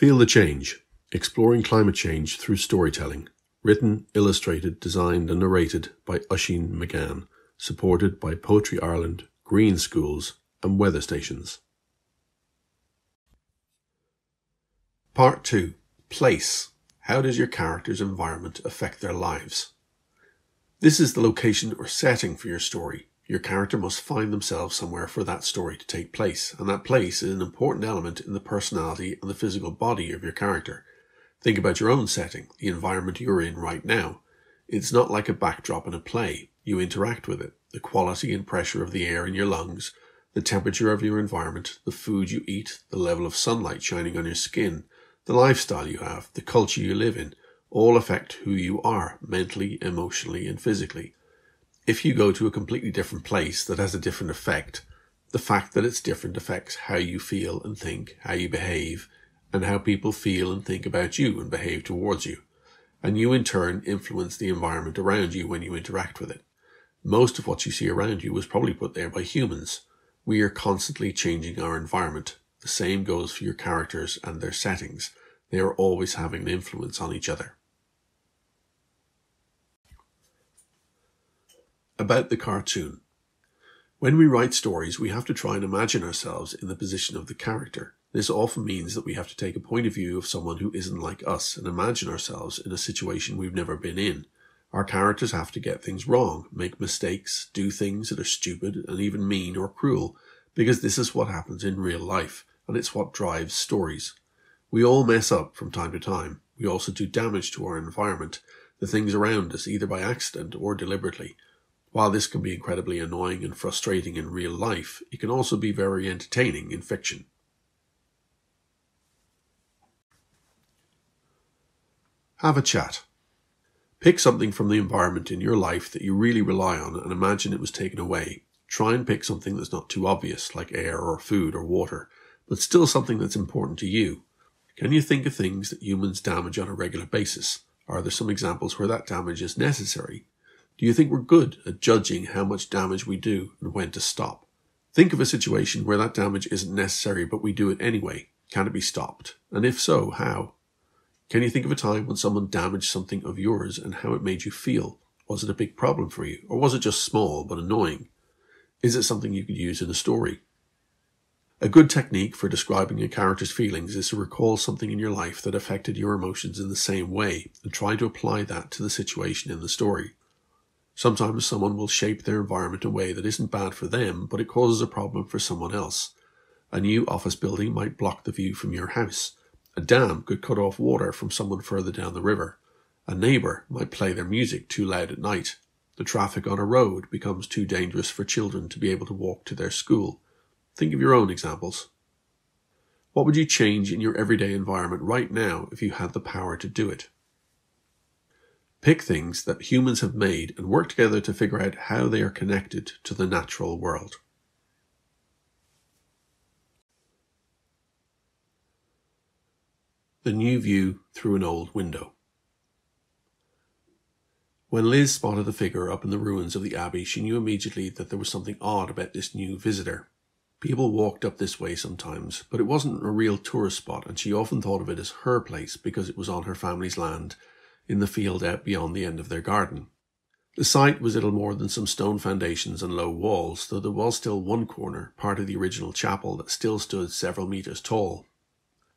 Feel the Change Exploring Climate Change Through Storytelling. Written, illustrated, designed, and narrated by Oisín McGann. Supported by Poetry Ireland, Green Schools, and weather stations. Part 2 Place How does your character's environment affect their lives? This is the location or setting for your story. Your character must find themselves somewhere for that story to take place, and that place is an important element in the personality and the physical body of your character. Think about your own setting, the environment you're in right now. It's not like a backdrop in a play. You interact with it. The quality and pressure of the air in your lungs, the temperature of your environment, the food you eat, the level of sunlight shining on your skin, the lifestyle you have, the culture you live in, all affect who you are mentally, emotionally, and physically. If you go to a completely different place that has a different effect, the fact that it's different affects how you feel and think, how you behave, and how people feel and think about you and behave towards you. And you in turn influence the environment around you when you interact with it. Most of what you see around you was probably put there by humans. We are constantly changing our environment. The same goes for your characters and their settings. They are always having an influence on each other. About the cartoon. When we write stories, we have to try and imagine ourselves in the position of the character. This often means that we have to take a point of view of someone who isn't like us and imagine ourselves in a situation we've never been in. Our characters have to get things wrong, make mistakes, do things that are stupid and even mean or cruel, because this is what happens in real life, and it's what drives stories. We all mess up from time to time. We also do damage to our environment, the things around us, either by accident or deliberately. While this can be incredibly annoying and frustrating in real life, it can also be very entertaining in fiction. Have a chat. Pick something from the environment in your life that you really rely on and imagine it was taken away. Try and pick something that's not too obvious, like air or food or water, but still something that's important to you. Can you think of things that humans damage on a regular basis? Are there some examples where that damage is necessary? Do you think we're good at judging how much damage we do and when to stop? Think of a situation where that damage isn't necessary but we do it anyway. Can it be stopped? And if so, how? Can you think of a time when someone damaged something of yours and how it made you feel? Was it a big problem for you? Or was it just small but annoying? Is it something you could use in a story? A good technique for describing a character's feelings is to recall something in your life that affected your emotions in the same way and try to apply that to the situation in the story. Sometimes someone will shape their environment in a way that isn't bad for them, but it causes a problem for someone else. A new office building might block the view from your house. A dam could cut off water from someone further down the river. A neighbour might play their music too loud at night. The traffic on a road becomes too dangerous for children to be able to walk to their school. Think of your own examples. What would you change in your everyday environment right now if you had the power to do it? Pick things that humans have made and work together to figure out how they are connected to the natural world. The new view through an old window. When Liz spotted the figure up in the ruins of the abbey, she knew immediately that there was something odd about this new visitor. People walked up this way sometimes, but it wasn't a real tourist spot, and she often thought of it as her place because it was on her family's land in the field out beyond the end of their garden. The site was little more than some stone foundations and low walls, though there was still one corner, part of the original chapel, that still stood several metres tall.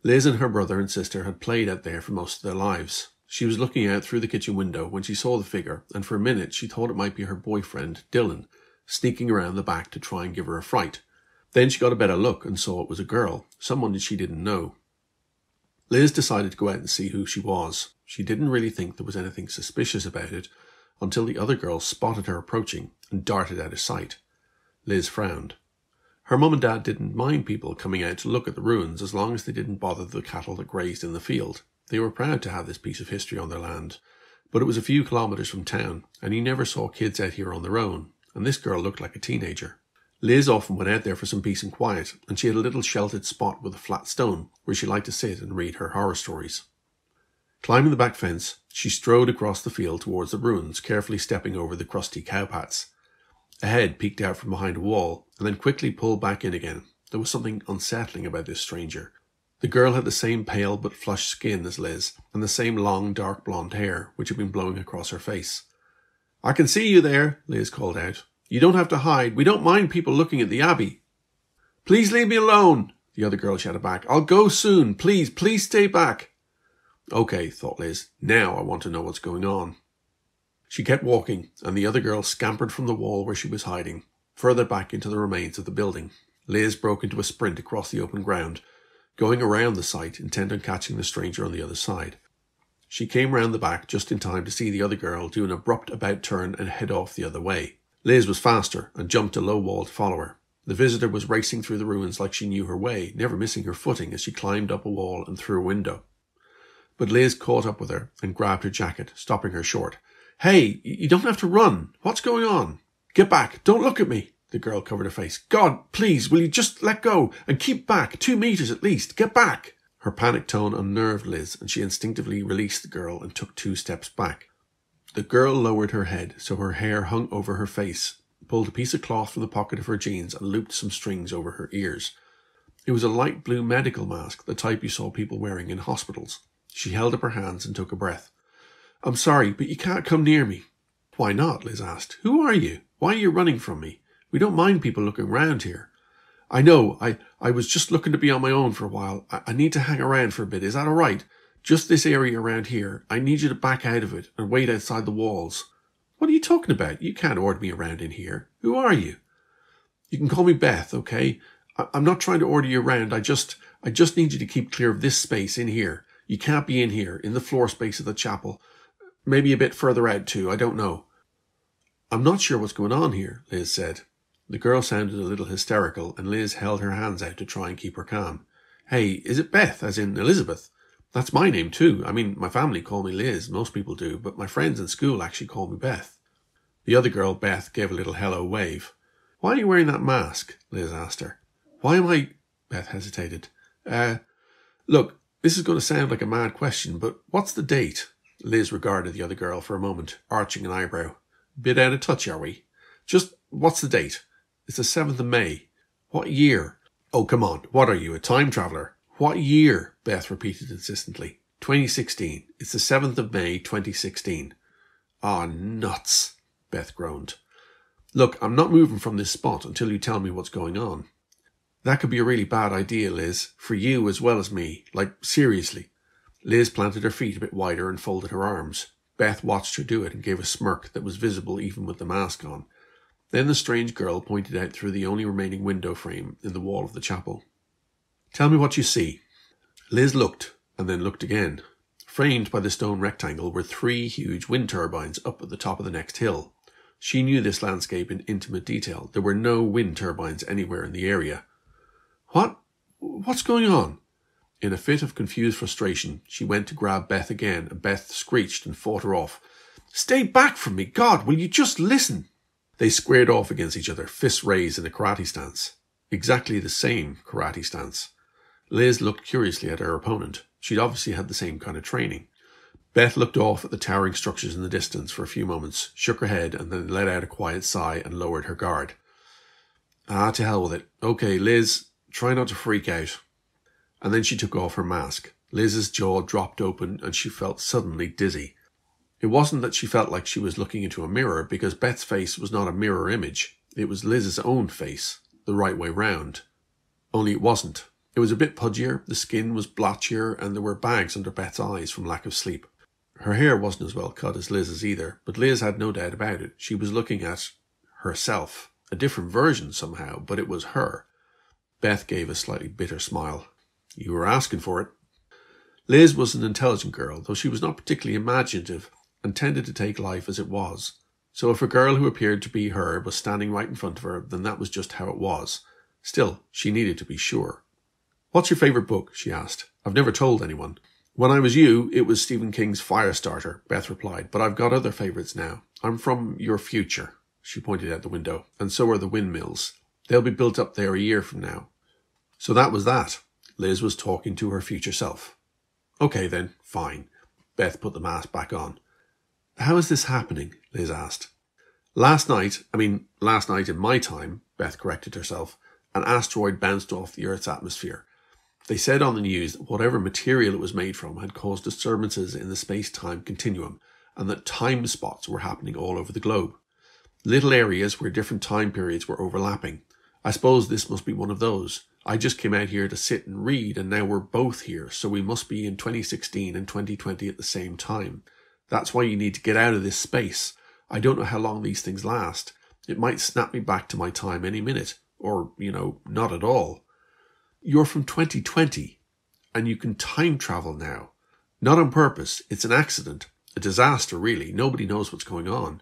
Liz and her brother and sister had played out there for most of their lives. She was looking out through the kitchen window when she saw the figure, and for a minute she thought it might be her boyfriend, Dylan, sneaking around the back to try and give her a fright. Then she got a better look and saw it was a girl, someone that she didn't know. Liz decided to go out and see who she was. She didn't really think there was anything suspicious about it until the other girl spotted her approaching and darted out of sight. Liz frowned. Her mum and dad didn't mind people coming out to look at the ruins as long as they didn't bother the cattle that grazed in the field. They were proud to have this piece of history on their land. But it was a few kilometres from town, and you never saw kids out here on their own, and this girl looked like a teenager. Liz often went out there for some peace and quiet, and she had a little sheltered spot with a flat stone where she liked to sit and read her horror stories. Climbing the back fence, she strode across the field towards the ruins, carefully stepping over the crusty cowpats. A head peeked out from behind a wall and then quickly pulled back in again. There was something unsettling about this stranger. The girl had the same pale but flushed skin as Liz, and the same long dark blonde hair, which had been blowing across her face. I can see you there, Liz called out. You don't have to hide. We don't mind people looking at the Abbey. Please leave me alone, the other girl shouted back. I'll go soon. Please, please stay back. Okay, thought Liz. Now I want to know what's going on. She kept walking, and the other girl scampered from the wall where she was hiding, further back into the remains of the building. Liz broke into a sprint across the open ground, going around the site, intent on catching the stranger on the other side. She came round the back just in time to see the other girl do an abrupt about turn and head off the other way. Liz was faster and jumped a low wall to follow her. The visitor was racing through the ruins like she knew her way, never missing her footing as she climbed up a wall and through a window. But Liz caught up with her and grabbed her jacket, stopping her short. Hey, you don't have to run. What's going on? Get back. Don't look at me. The girl covered her face. God, please, will you just let go and keep back two meters at least? Get back. Her panic tone unnerved Liz, and she instinctively released the girl and took two steps back. The girl lowered her head so her hair hung over her face pulled a piece of cloth from the pocket of her jeans and looped some strings over her ears. It was a light blue medical mask, the type you saw people wearing in hospitals. She held up her hands and took a breath. I'm sorry, but you can't come near me. Why not? Liz asked. Who are you? Why are you running from me? We don't mind people looking round here. I know. I, I was just looking to be on my own for a while. I, I need to hang around for a bit. Is that all right? Just this area around here. I need you to back out of it and wait outside the walls. What are you talking about? You can't order me around in here. Who are you? You can call me Beth, okay? I- I'm not trying to order you around. I just, I just need you to keep clear of this space in here. You can't be in here, in the floor space of the chapel. Maybe a bit further out too. I don't know. I'm not sure what's going on here, Liz said. The girl sounded a little hysterical, and Liz held her hands out to try and keep her calm. Hey, is it Beth, as in Elizabeth? That's my name too. I mean, my family call me Liz, most people do, but my friends in school actually call me Beth. The other girl, Beth, gave a little hello wave. Why are you wearing that mask? Liz asked her. Why am I? Beth hesitated. Uh, look, this is going to sound like a mad question, but what's the date? Liz regarded the other girl for a moment, arching an eyebrow. Bit out of touch, are we? Just what's the date? It's the 7th of May. What year? Oh, come on. What are you, a time traveller? What year? Beth repeated insistently. 2016. It's the 7th of May, 2016. Ah, oh, nuts, Beth groaned. Look, I'm not moving from this spot until you tell me what's going on. That could be a really bad idea, Liz, for you as well as me. Like, seriously. Liz planted her feet a bit wider and folded her arms. Beth watched her do it and gave a smirk that was visible even with the mask on. Then the strange girl pointed out through the only remaining window frame in the wall of the chapel. Tell me what you see. Liz looked, and then looked again. Framed by the stone rectangle were three huge wind turbines up at the top of the next hill. She knew this landscape in intimate detail. There were no wind turbines anywhere in the area. What? What's going on? In a fit of confused frustration, she went to grab Beth again, and Beth screeched and fought her off. Stay back from me! God, will you just listen? They squared off against each other, fists raised in a karate stance. Exactly the same karate stance. Liz looked curiously at her opponent. She'd obviously had the same kind of training. Beth looked off at the towering structures in the distance for a few moments, shook her head, and then let out a quiet sigh and lowered her guard. Ah, to hell with it. Okay, Liz, try not to freak out. And then she took off her mask. Liz's jaw dropped open and she felt suddenly dizzy. It wasn't that she felt like she was looking into a mirror, because Beth's face was not a mirror image. It was Liz's own face, the right way round. Only it wasn't. It was a bit pudgier, the skin was blotchier, and there were bags under Beth's eyes from lack of sleep. Her hair wasn't as well cut as Liz's either, but Liz had no doubt about it. She was looking at herself, a different version somehow, but it was her. Beth gave a slightly bitter smile. You were asking for it. Liz was an intelligent girl, though she was not particularly imaginative and tended to take life as it was. So if a girl who appeared to be her was standing right in front of her, then that was just how it was. Still, she needed to be sure. What's your favourite book? she asked. I've never told anyone. When I was you, it was Stephen King's Firestarter, Beth replied, but I've got other favourites now. I'm from your future, she pointed out the window, and so are the windmills. They'll be built up there a year from now. So that was that. Liz was talking to her future self. Okay then, fine. Beth put the mask back on. How is this happening? Liz asked. Last night, I mean, last night in my time, Beth corrected herself, an asteroid bounced off the Earth's atmosphere. They said on the news that whatever material it was made from had caused disturbances in the space time continuum and that time spots were happening all over the globe. Little areas where different time periods were overlapping. I suppose this must be one of those. I just came out here to sit and read, and now we're both here, so we must be in 2016 and 2020 at the same time. That's why you need to get out of this space. I don't know how long these things last. It might snap me back to my time any minute, or, you know, not at all. You're from 2020, and you can time travel now. Not on purpose, it's an accident. A disaster, really. Nobody knows what's going on.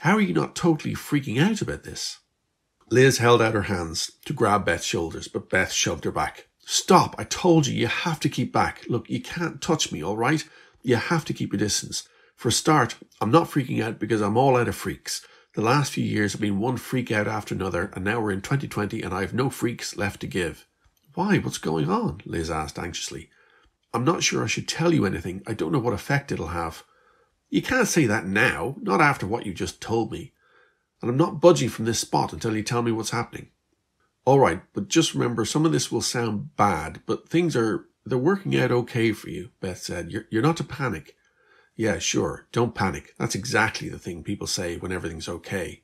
How are you not totally freaking out about this? Liz held out her hands to grab Beth's shoulders, but Beth shoved her back. Stop! I told you, you have to keep back. Look, you can't touch me, all right? You have to keep your distance. For a start, I'm not freaking out because I'm all out of freaks. The last few years have been one freak out after another, and now we're in 2020 and I have no freaks left to give. Why? What's going on? Liz asked anxiously. I'm not sure I should tell you anything. I don't know what effect it'll have. You can't say that now, not after what you just told me. And I'm not budging from this spot until you tell me what's happening. All right, but just remember some of this will sound bad, but things are, they're working out okay for you, Beth said. You're, you're not to panic. Yeah, sure, don't panic. That's exactly the thing people say when everything's okay.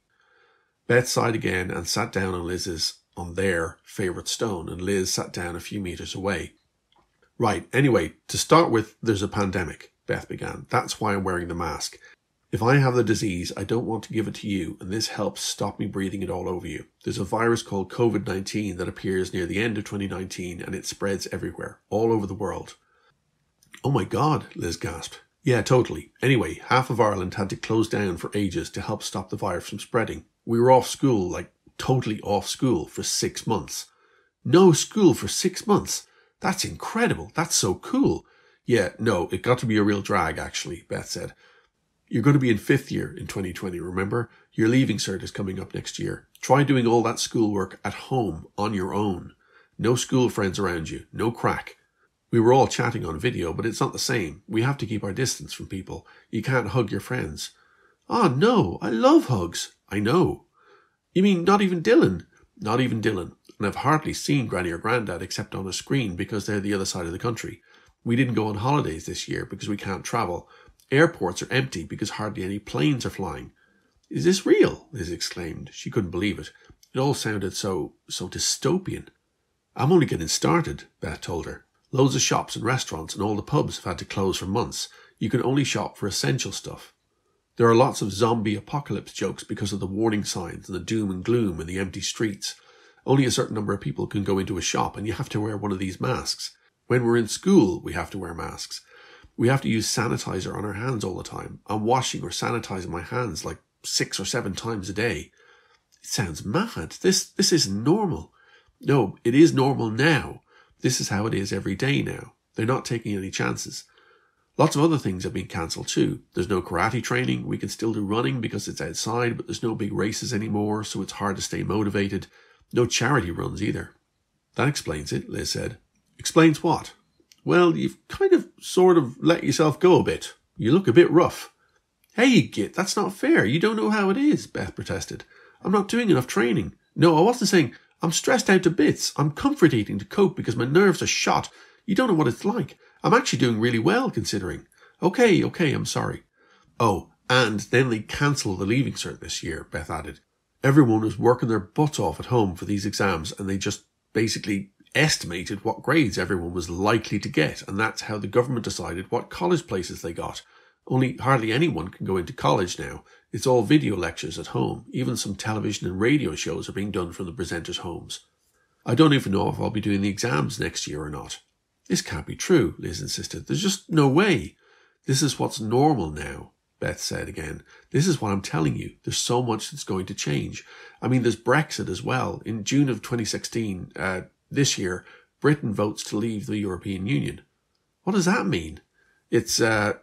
Beth sighed again and sat down on Liz's, on their favourite stone, and Liz sat down a few metres away. Right, anyway, to start with, there's a pandemic. Beth began. That's why I'm wearing the mask. If I have the disease, I don't want to give it to you, and this helps stop me breathing it all over you. There's a virus called COVID 19 that appears near the end of 2019 and it spreads everywhere, all over the world. Oh my god, Liz gasped. Yeah, totally. Anyway, half of Ireland had to close down for ages to help stop the virus from spreading. We were off school, like totally off school, for six months. No school for six months. That's incredible. That's so cool. Yeah, no, it got to be a real drag, actually, Beth said. You're going to be in fifth year in 2020, remember? Your leaving cert is coming up next year. Try doing all that schoolwork at home on your own. No school friends around you, no crack. We were all chatting on video, but it's not the same. We have to keep our distance from people. You can't hug your friends. Ah, oh, no, I love hugs. I know. You mean not even Dylan? Not even Dylan. And I've hardly seen Granny or Grandad except on a screen because they're the other side of the country. We didn't go on holidays this year because we can't travel. Airports are empty because hardly any planes are flying. Is this real? Liz exclaimed. She couldn't believe it. It all sounded so, so dystopian. I'm only getting started, Beth told her. Loads of shops and restaurants and all the pubs have had to close for months. You can only shop for essential stuff. There are lots of zombie apocalypse jokes because of the warning signs and the doom and gloom in the empty streets. Only a certain number of people can go into a shop and you have to wear one of these masks. When we're in school, we have to wear masks. We have to use sanitizer on our hands all the time. I'm washing or sanitizing my hands like six or seven times a day. It sounds mad. This, this isn't normal. No, it is normal now. This is how it is every day now. They're not taking any chances. Lots of other things have been cancelled too. There's no karate training. We can still do running because it's outside, but there's no big races anymore, so it's hard to stay motivated. No charity runs either. That explains it, Liz said. Explains what? Well, you've kind of sort of let yourself go a bit. You look a bit rough. Hey, git, that's not fair. You don't know how it is, Beth protested. I'm not doing enough training. No, I wasn't saying I'm stressed out to bits. I'm comfort eating to cope because my nerves are shot. You don't know what it's like. I'm actually doing really well considering. Okay, okay, I'm sorry. Oh, and then they cancelled the leaving cert this year, Beth added. Everyone was working their butts off at home for these exams and they just basically estimated what grades everyone was likely to get, and that's how the government decided what college places they got. Only hardly anyone can go into college now. It's all video lectures at home. Even some television and radio shows are being done from the presenters' homes. I don't even know if I'll be doing the exams next year or not. This can't be true, Liz insisted. There's just no way. This is what's normal now, Beth said again. This is what I'm telling you. There's so much that's going to change. I mean, there's Brexit as well. In June of 2016, uh, this year, Britain votes to leave the European Union. What does that mean? It's, uh,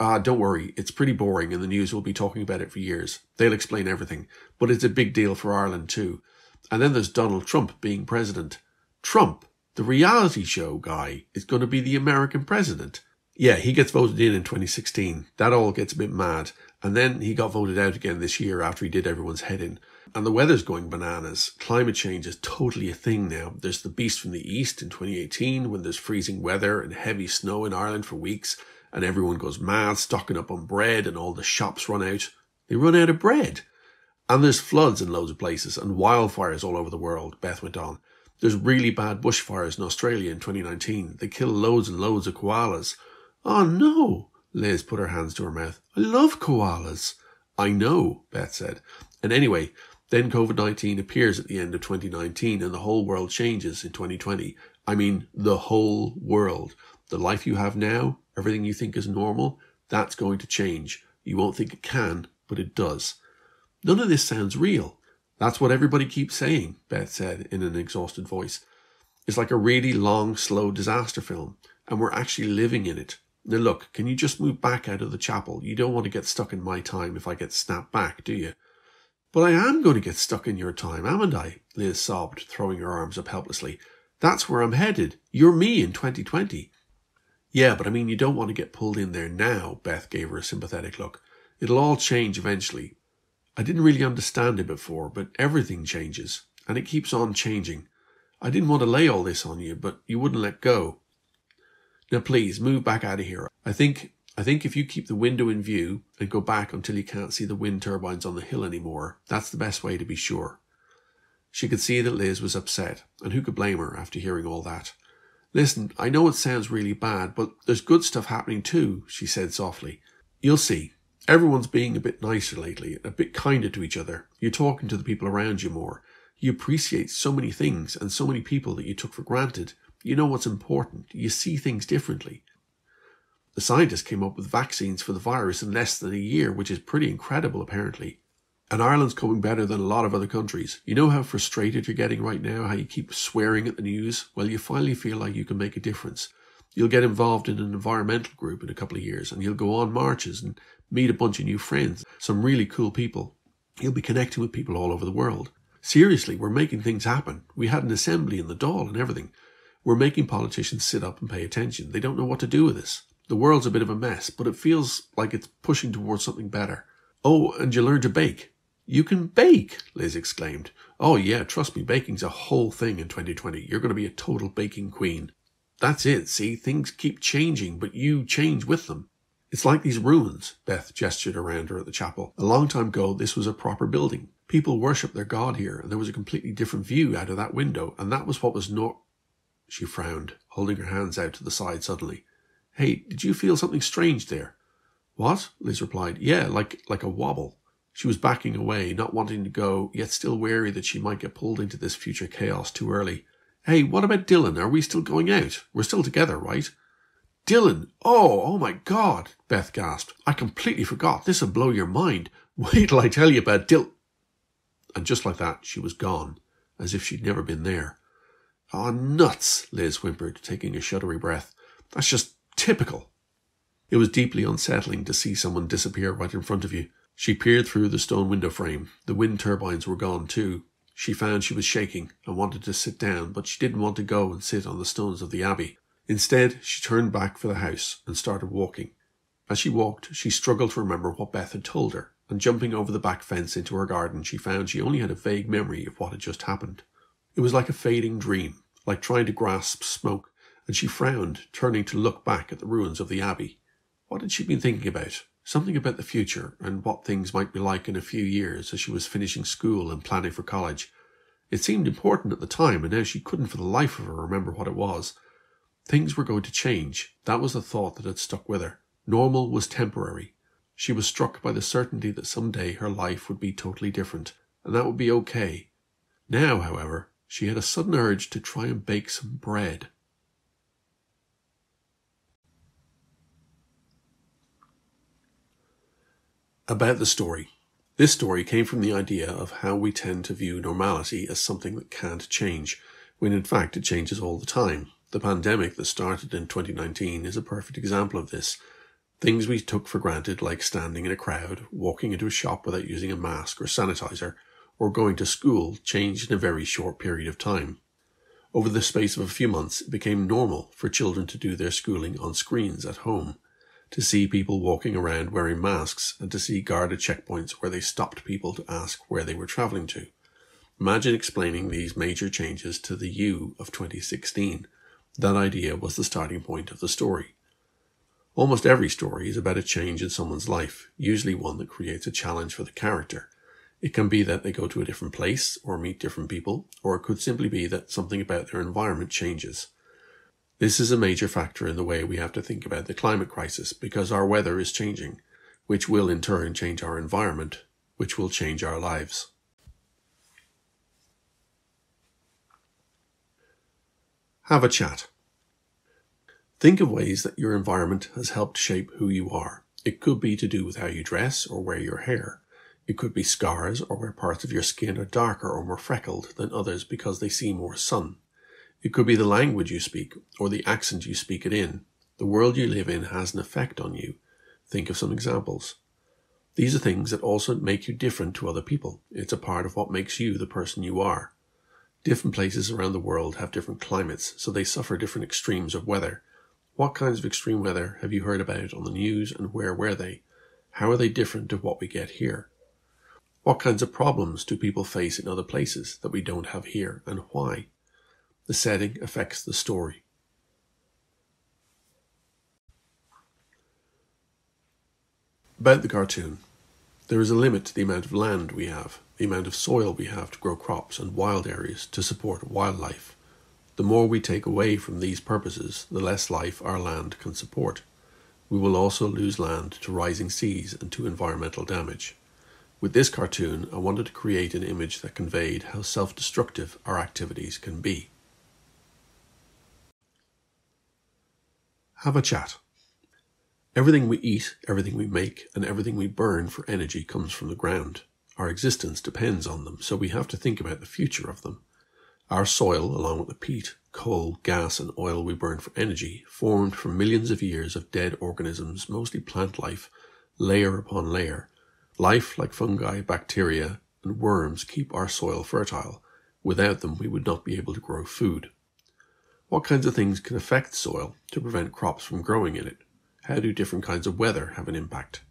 ah, don't worry, it's pretty boring and the news will be talking about it for years. They'll explain everything. But it's a big deal for Ireland too. And then there's Donald Trump being president. Trump, the reality show guy, is going to be the American president. Yeah, he gets voted in in 2016. That all gets a bit mad. And then he got voted out again this year after he did everyone's head in. And the weather's going bananas. Climate change is totally a thing now. There's the beast from the east in 2018 when there's freezing weather and heavy snow in Ireland for weeks and everyone goes mad stocking up on bread and all the shops run out. They run out of bread. And there's floods in loads of places and wildfires all over the world, Beth went on. There's really bad bushfires in Australia in 2019. They kill loads and loads of koalas. Oh no, Liz put her hands to her mouth. I love koalas. I know, Beth said. And anyway, then COVID 19 appears at the end of 2019 and the whole world changes in 2020. I mean, the whole world. The life you have now, everything you think is normal, that's going to change. You won't think it can, but it does. None of this sounds real. That's what everybody keeps saying, Beth said in an exhausted voice. It's like a really long, slow disaster film, and we're actually living in it. Now, look, can you just move back out of the chapel? You don't want to get stuck in my time if I get snapped back, do you? But I am going to get stuck in your time, haven't I? Liz sobbed, throwing her arms up helplessly. That's where I'm headed. You're me in 2020. Yeah, but I mean, you don't want to get pulled in there now, Beth gave her a sympathetic look. It'll all change eventually. I didn't really understand it before, but everything changes, and it keeps on changing. I didn't want to lay all this on you, but you wouldn't let go. Now please move back out of here. I think I think if you keep the window in view and go back until you can't see the wind turbines on the hill anymore, that's the best way to be sure. She could see that Liz was upset, and who could blame her after hearing all that? Listen, I know it sounds really bad, but there's good stuff happening too, she said softly. You'll see. Everyone's being a bit nicer lately, a bit kinder to each other. You're talking to the people around you more. You appreciate so many things and so many people that you took for granted. You know what's important. You see things differently. The scientists came up with vaccines for the virus in less than a year, which is pretty incredible, apparently. And Ireland's coming better than a lot of other countries. You know how frustrated you're getting right now, how you keep swearing at the news? Well, you finally feel like you can make a difference. You'll get involved in an environmental group in a couple of years and you'll go on marches and meet a bunch of new friends, some really cool people. You'll be connecting with people all over the world. Seriously, we're making things happen. We had an assembly in the Dáil and everything. We're making politicians sit up and pay attention. They don't know what to do with this. The world's a bit of a mess, but it feels like it's pushing towards something better. Oh, and you learn to bake. You can bake, Liz exclaimed. Oh, yeah, trust me, baking's a whole thing in 2020. You're going to be a total baking queen. That's it, see? Things keep changing, but you change with them. It's like these ruins, Beth gestured around her at the chapel. A long time ago, this was a proper building. People worshipped their God here, and there was a completely different view out of that window, and that was what was not she frowned, holding her hands out to the side suddenly. Hey, did you feel something strange there? What? Liz replied. Yeah, like like a wobble. She was backing away, not wanting to go, yet still wary that she might get pulled into this future chaos too early. Hey, what about Dylan? Are we still going out? We're still together, right? Dylan! Oh, oh my God! Beth gasped. I completely forgot. This'll blow your mind. Wait till I tell you about Dylan. And just like that, she was gone, as if she'd never been there. Oh, nuts, Liz whimpered, taking a shuddery breath. That's just typical. It was deeply unsettling to see someone disappear right in front of you. She peered through the stone window frame. The wind turbines were gone too. She found she was shaking and wanted to sit down, but she didn't want to go and sit on the stones of the abbey. Instead, she turned back for the house and started walking. As she walked, she struggled to remember what Beth had told her, and jumping over the back fence into her garden, she found she only had a vague memory of what had just happened. It was like a fading dream, like trying to grasp smoke, and she frowned, turning to look back at the ruins of the abbey. What had she been thinking about? Something about the future and what things might be like in a few years as she was finishing school and planning for college. It seemed important at the time, and now she couldn't for the life of her remember what it was. Things were going to change. That was the thought that had stuck with her. Normal was temporary. She was struck by the certainty that some day her life would be totally different, and that would be okay. Now, however, she had a sudden urge to try and bake some bread. About the story. This story came from the idea of how we tend to view normality as something that can't change, when in fact it changes all the time. The pandemic that started in 2019 is a perfect example of this. Things we took for granted, like standing in a crowd, walking into a shop without using a mask or sanitizer, or going to school changed in a very short period of time. Over the space of a few months, it became normal for children to do their schooling on screens at home. To see people walking around wearing masks and to see guarded checkpoints where they stopped people to ask where they were travelling to. Imagine explaining these major changes to the you of 2016. That idea was the starting point of the story. Almost every story is about a change in someone's life, usually one that creates a challenge for the character. It can be that they go to a different place or meet different people, or it could simply be that something about their environment changes. This is a major factor in the way we have to think about the climate crisis because our weather is changing, which will in turn change our environment, which will change our lives. Have a chat. Think of ways that your environment has helped shape who you are. It could be to do with how you dress or wear your hair. It could be scars or where parts of your skin are darker or more freckled than others because they see more sun. It could be the language you speak or the accent you speak it in. The world you live in has an effect on you. Think of some examples. These are things that also make you different to other people. It's a part of what makes you the person you are. Different places around the world have different climates, so they suffer different extremes of weather. What kinds of extreme weather have you heard about on the news and where were they? How are they different to what we get here? What kinds of problems do people face in other places that we don't have here and why? The setting affects the story. About the cartoon. There is a limit to the amount of land we have, the amount of soil we have to grow crops and wild areas to support wildlife. The more we take away from these purposes, the less life our land can support. We will also lose land to rising seas and to environmental damage. With this cartoon, I wanted to create an image that conveyed how self destructive our activities can be. Have a chat. Everything we eat, everything we make, and everything we burn for energy comes from the ground. Our existence depends on them, so we have to think about the future of them. Our soil, along with the peat, coal, gas, and oil we burn for energy, formed from millions of years of dead organisms, mostly plant life, layer upon layer. Life like fungi, bacteria, and worms keep our soil fertile. Without them, we would not be able to grow food. What kinds of things can affect soil to prevent crops from growing in it? How do different kinds of weather have an impact?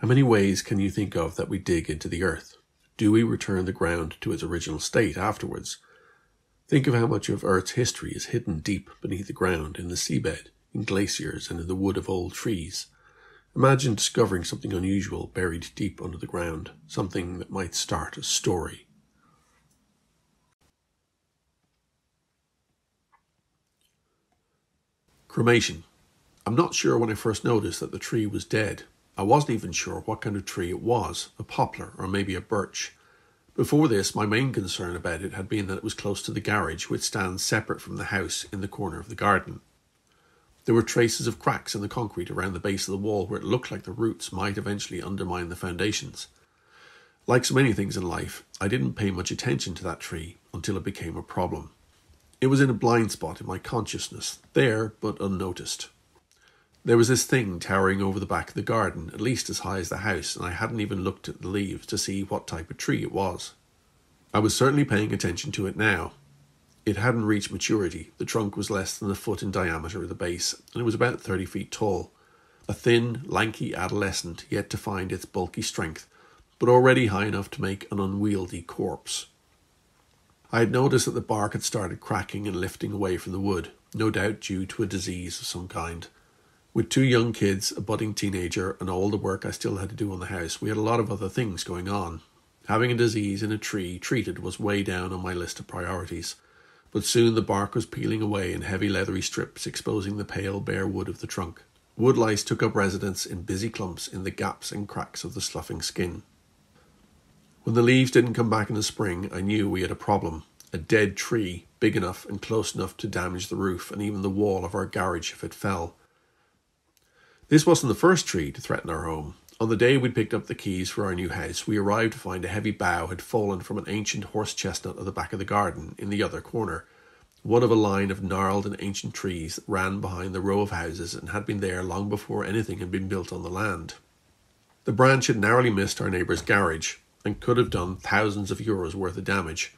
How many ways can you think of that we dig into the earth? Do we return the ground to its original state afterwards? Think of how much of Earth's history is hidden deep beneath the ground, in the seabed, in glaciers, and in the wood of old trees. Imagine discovering something unusual buried deep under the ground, something that might start a story. Cremation. I'm not sure when I first noticed that the tree was dead. I wasn't even sure what kind of tree it was a poplar or maybe a birch. Before this, my main concern about it had been that it was close to the garage, which stands separate from the house in the corner of the garden. There were traces of cracks in the concrete around the base of the wall where it looked like the roots might eventually undermine the foundations. Like so many things in life, I didn't pay much attention to that tree until it became a problem. It was in a blind spot in my consciousness, there but unnoticed. There was this thing towering over the back of the garden, at least as high as the house, and I hadn't even looked at the leaves to see what type of tree it was. I was certainly paying attention to it now. It hadn't reached maturity. The trunk was less than a foot in diameter at the base, and it was about thirty feet tall. A thin, lanky adolescent yet to find its bulky strength, but already high enough to make an unwieldy corpse. I had noticed that the bark had started cracking and lifting away from the wood, no doubt due to a disease of some kind. With two young kids, a budding teenager, and all the work I still had to do on the house, we had a lot of other things going on. Having a disease in a tree treated was way down on my list of priorities, but soon the bark was peeling away in heavy leathery strips, exposing the pale bare wood of the trunk. Wood lice took up residence in busy clumps in the gaps and cracks of the sloughing skin. When the leaves didn't come back in the spring, I knew we had a problem. A dead tree, big enough and close enough to damage the roof and even the wall of our garage if it fell. This wasn't the first tree to threaten our home. On the day we'd picked up the keys for our new house, we arrived to find a heavy bough had fallen from an ancient horse chestnut at the back of the garden in the other corner, one of a line of gnarled and ancient trees that ran behind the row of houses and had been there long before anything had been built on the land. The branch had narrowly missed our neighbour's garage, and could have done thousands of euros worth of damage.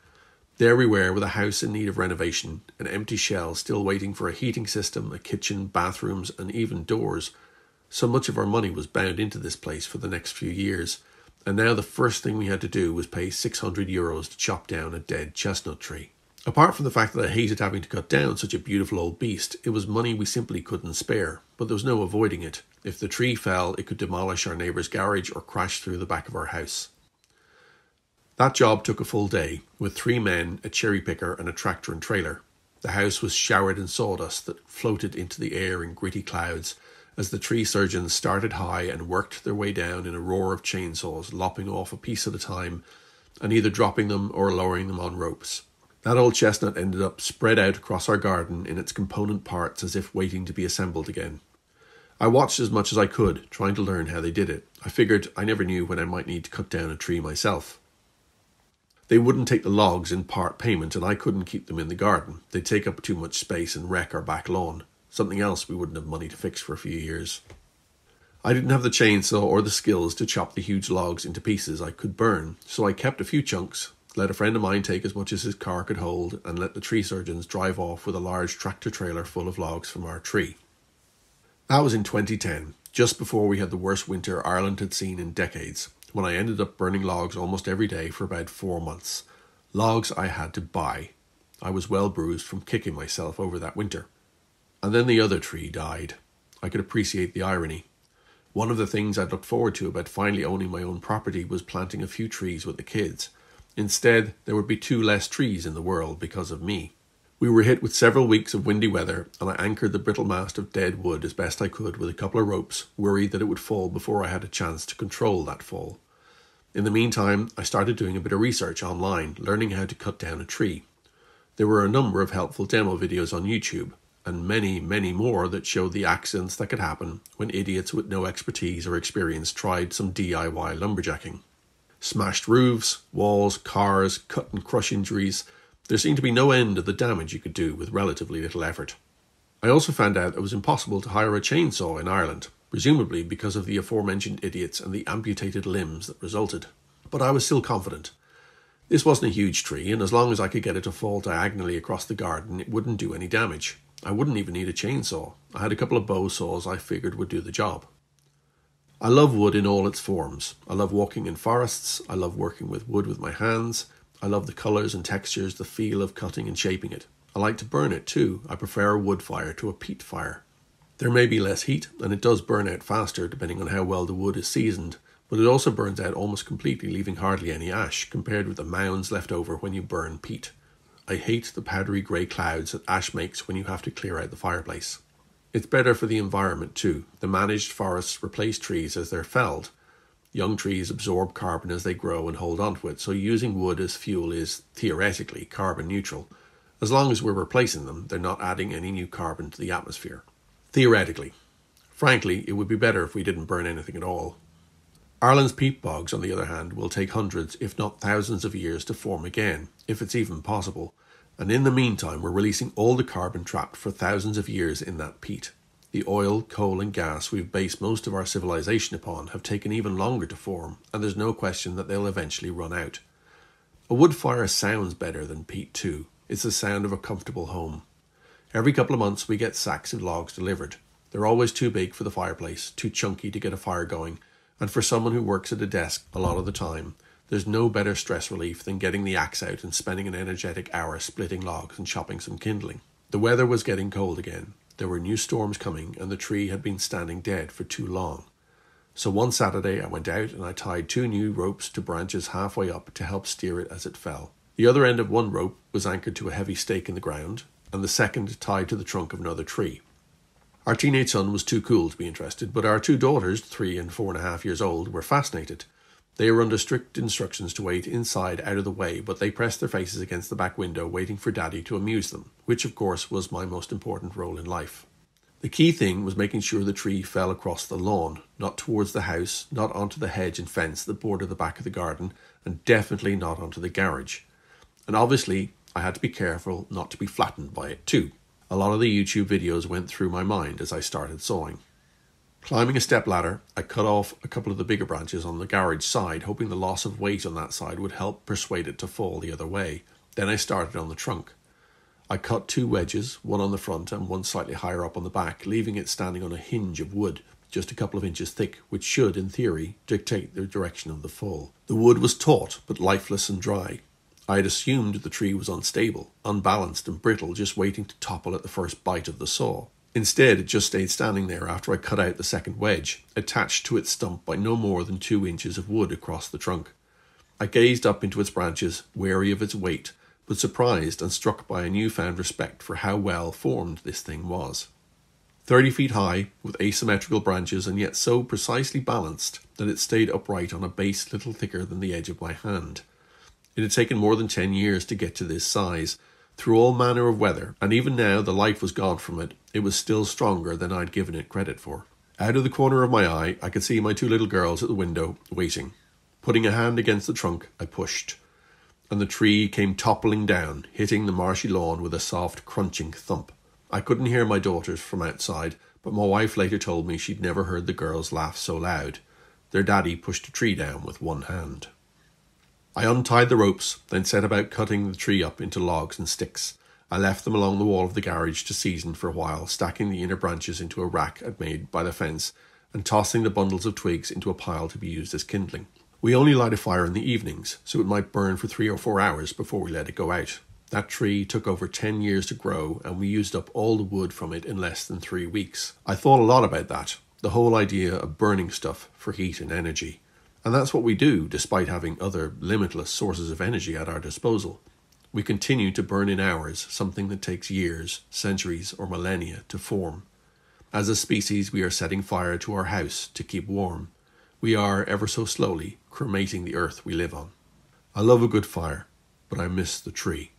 There we were with a house in need of renovation, an empty shell still waiting for a heating system, a kitchen, bathrooms, and even doors. So much of our money was bound into this place for the next few years, and now the first thing we had to do was pay 600 euros to chop down a dead chestnut tree. Apart from the fact that I hated having to cut down such a beautiful old beast, it was money we simply couldn't spare, but there was no avoiding it. If the tree fell, it could demolish our neighbour's garage or crash through the back of our house. That job took a full day, with three men, a cherry picker, and a tractor and trailer. The house was showered in sawdust that floated into the air in gritty clouds as the tree surgeons started high and worked their way down in a roar of chainsaws, lopping off a piece at a time and either dropping them or lowering them on ropes. That old chestnut ended up spread out across our garden in its component parts as if waiting to be assembled again. I watched as much as I could, trying to learn how they did it. I figured I never knew when I might need to cut down a tree myself. They wouldn't take the logs in part payment, and I couldn't keep them in the garden. They'd take up too much space and wreck our back lawn. Something else we wouldn't have money to fix for a few years. I didn't have the chainsaw or the skills to chop the huge logs into pieces I could burn, so I kept a few chunks, let a friend of mine take as much as his car could hold, and let the tree surgeons drive off with a large tractor trailer full of logs from our tree. That was in 2010, just before we had the worst winter Ireland had seen in decades when I ended up burning logs almost every day for about four months. Logs I had to buy. I was well bruised from kicking myself over that winter. And then the other tree died. I could appreciate the irony. One of the things I'd looked forward to about finally owning my own property was planting a few trees with the kids. Instead, there would be two less trees in the world because of me. We were hit with several weeks of windy weather, and I anchored the brittle mast of dead wood as best I could with a couple of ropes, worried that it would fall before I had a chance to control that fall. In the meantime, I started doing a bit of research online, learning how to cut down a tree. There were a number of helpful demo videos on YouTube, and many, many more that showed the accidents that could happen when idiots with no expertise or experience tried some DIY lumberjacking. Smashed roofs, walls, cars, cut and crush injuries, there seemed to be no end of the damage you could do with relatively little effort. I also found out it was impossible to hire a chainsaw in Ireland, presumably because of the aforementioned idiots and the amputated limbs that resulted. But I was still confident. This wasn't a huge tree, and as long as I could get it to fall diagonally across the garden, it wouldn't do any damage. I wouldn't even need a chainsaw. I had a couple of bow saws I figured would do the job. I love wood in all its forms. I love walking in forests. I love working with wood with my hands. I love the colours and textures, the feel of cutting and shaping it. I like to burn it too. I prefer a wood fire to a peat fire. There may be less heat, and it does burn out faster depending on how well the wood is seasoned, but it also burns out almost completely, leaving hardly any ash, compared with the mounds left over when you burn peat. I hate the powdery grey clouds that ash makes when you have to clear out the fireplace. It's better for the environment too. The managed forests replace trees as they're felled, Young trees absorb carbon as they grow and hold onto it, so using wood as fuel is, theoretically, carbon neutral. As long as we're replacing them, they're not adding any new carbon to the atmosphere. Theoretically. Frankly, it would be better if we didn't burn anything at all. Ireland's peat bogs, on the other hand, will take hundreds, if not thousands, of years to form again, if it's even possible, and in the meantime, we're releasing all the carbon trapped for thousands of years in that peat. The oil, coal, and gas we've based most of our civilization upon have taken even longer to form, and there's no question that they'll eventually run out. A wood fire sounds better than peat, too. It's the sound of a comfortable home. Every couple of months, we get sacks of logs delivered. They're always too big for the fireplace, too chunky to get a fire going, and for someone who works at a desk a lot of the time, there's no better stress relief than getting the axe out and spending an energetic hour splitting logs and chopping some kindling. The weather was getting cold again, there were new storms coming, and the tree had been standing dead for too long. So one Saturday I went out and I tied two new ropes to branches halfway up to help steer it as it fell. The other end of one rope was anchored to a heavy stake in the ground, and the second tied to the trunk of another tree. Our teenage son was too cool to be interested, but our two daughters, three and four and a half years old, were fascinated. They were under strict instructions to wait inside out of the way, but they pressed their faces against the back window, waiting for Daddy to amuse them, which of course was my most important role in life. The key thing was making sure the tree fell across the lawn, not towards the house, not onto the hedge and fence that border the back of the garden, and definitely not onto the garage. And obviously, I had to be careful not to be flattened by it too. A lot of the YouTube videos went through my mind as I started sawing. Climbing a step ladder, I cut off a couple of the bigger branches on the garage side, hoping the loss of weight on that side would help persuade it to fall the other way. Then I started on the trunk. I cut two wedges, one on the front and one slightly higher up on the back, leaving it standing on a hinge of wood, just a couple of inches thick, which should, in theory, dictate the direction of the fall. The wood was taut, but lifeless and dry. I had assumed the tree was unstable, unbalanced, and brittle, just waiting to topple at the first bite of the saw. Instead, it just stayed standing there after I cut out the second wedge, attached to its stump by no more than two inches of wood across the trunk. I gazed up into its branches, wary of its weight, but surprised and struck by a newfound respect for how well formed this thing was. Thirty feet high, with asymmetrical branches, and yet so precisely balanced that it stayed upright on a base little thicker than the edge of my hand. It had taken more than ten years to get to this size, through all manner of weather, and even now the life was gone from it, it was still stronger than I'd given it credit for. Out of the corner of my eye, I could see my two little girls at the window, waiting. Putting a hand against the trunk, I pushed and the tree came toppling down, hitting the marshy lawn with a soft, crunching thump. I couldn't hear my daughters from outside, but my wife later told me she'd never heard the girls laugh so loud. Their daddy pushed a tree down with one hand. I untied the ropes, then set about cutting the tree up into logs and sticks. I left them along the wall of the garage to season for a while, stacking the inner branches into a rack I'd made by the fence, and tossing the bundles of twigs into a pile to be used as kindling. We only light a fire in the evenings, so it might burn for three or four hours before we let it go out. That tree took over 10 years to grow, and we used up all the wood from it in less than three weeks. I thought a lot about that, the whole idea of burning stuff for heat and energy. And that's what we do, despite having other limitless sources of energy at our disposal. We continue to burn in hours something that takes years, centuries, or millennia to form. As a species, we are setting fire to our house to keep warm. We are, ever so slowly, cremating the earth we live on. I love a good fire, but I miss the tree.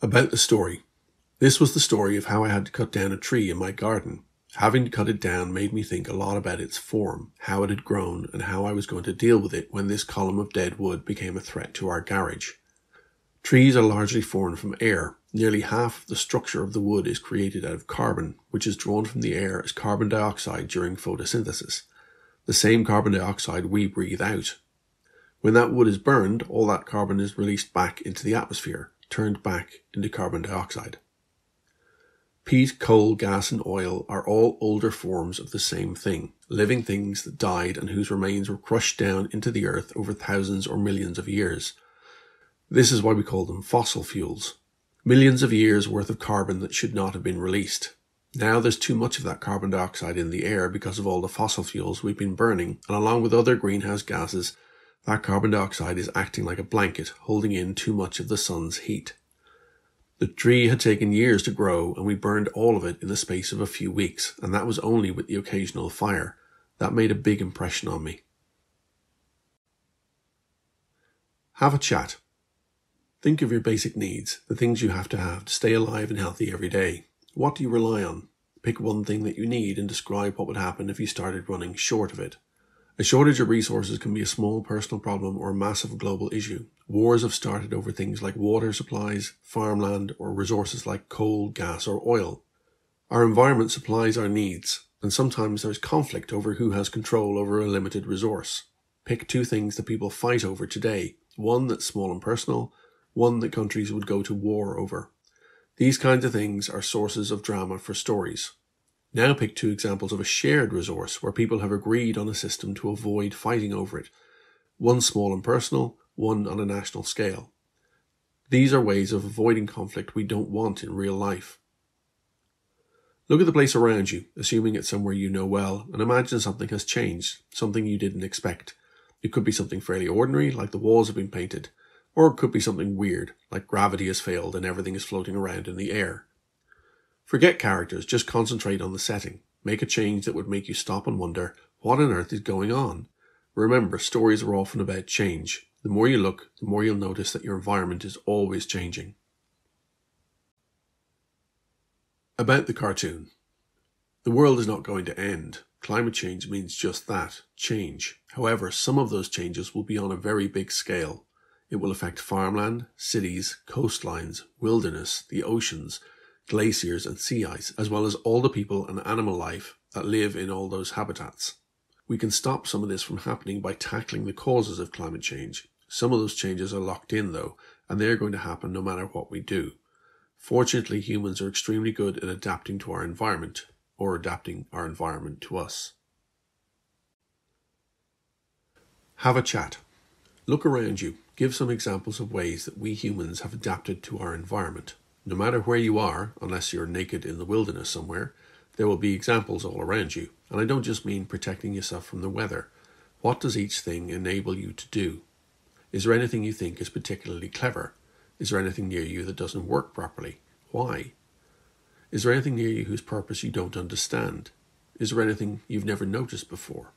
About the story. This was the story of how I had to cut down a tree in my garden. Having to cut it down made me think a lot about its form, how it had grown, and how I was going to deal with it when this column of dead wood became a threat to our garage. Trees are largely formed from air. Nearly half of the structure of the wood is created out of carbon, which is drawn from the air as carbon dioxide during photosynthesis. The same carbon dioxide we breathe out. When that wood is burned, all that carbon is released back into the atmosphere, turned back into carbon dioxide. Peat, coal, gas, and oil are all older forms of the same thing, living things that died and whose remains were crushed down into the earth over thousands or millions of years. This is why we call them fossil fuels. Millions of years worth of carbon that should not have been released. Now there's too much of that carbon dioxide in the air because of all the fossil fuels we've been burning, and along with other greenhouse gases, that carbon dioxide is acting like a blanket, holding in too much of the sun's heat. The tree had taken years to grow, and we burned all of it in the space of a few weeks, and that was only with the occasional fire. That made a big impression on me. Have a chat. Think of your basic needs, the things you have to have to stay alive and healthy every day. What do you rely on? Pick one thing that you need and describe what would happen if you started running short of it. A shortage of resources can be a small personal problem or a massive global issue. Wars have started over things like water supplies, farmland, or resources like coal, gas, or oil. Our environment supplies our needs, and sometimes there's conflict over who has control over a limited resource. Pick two things that people fight over today one that's small and personal, one that countries would go to war over. These kinds of things are sources of drama for stories. Now pick two examples of a shared resource where people have agreed on a system to avoid fighting over it. One small and personal, one on a national scale. These are ways of avoiding conflict we don't want in real life. Look at the place around you, assuming it's somewhere you know well, and imagine something has changed, something you didn't expect. It could be something fairly ordinary, like the walls have been painted, or it could be something weird, like gravity has failed and everything is floating around in the air. Forget characters, just concentrate on the setting. Make a change that would make you stop and wonder, what on earth is going on? Remember, stories are often about change. The more you look, the more you'll notice that your environment is always changing. About the cartoon. The world is not going to end. Climate change means just that, change. However, some of those changes will be on a very big scale. It will affect farmland, cities, coastlines, wilderness, the oceans, glaciers, and sea ice, as well as all the people and animal life that live in all those habitats. We can stop some of this from happening by tackling the causes of climate change. Some of those changes are locked in, though, and they're going to happen no matter what we do. Fortunately, humans are extremely good at adapting to our environment or adapting our environment to us. Have a chat. Look around you. Give some examples of ways that we humans have adapted to our environment. No matter where you are, unless you're naked in the wilderness somewhere, there will be examples all around you. And I don't just mean protecting yourself from the weather. What does each thing enable you to do? Is there anything you think is particularly clever? Is there anything near you that doesn't work properly? Why? Is there anything near you whose purpose you don't understand? Is there anything you've never noticed before?